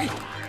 Hey!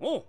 Oh,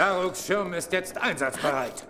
Daruks Schirm ist jetzt einsatzbereit.